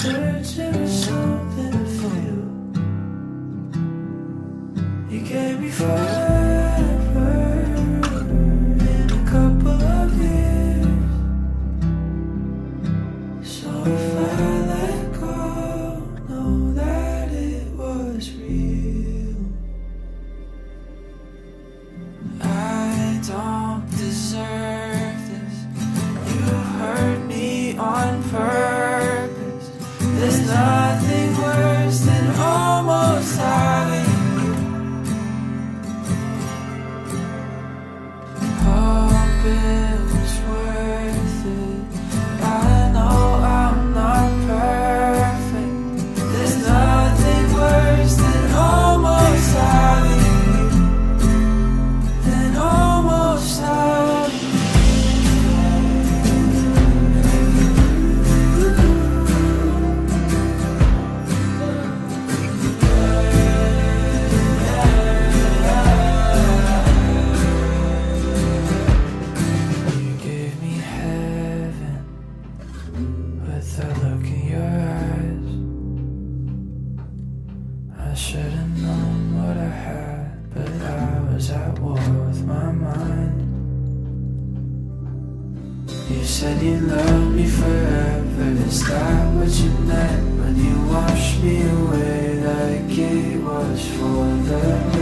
searching something for you. You gave me forever in a couple of years. So far. I should have known what I had, but I was at war with my mind. You said you loved me forever. Is that what you meant when you washed me away like it was for the?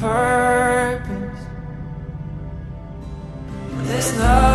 purpose. There's no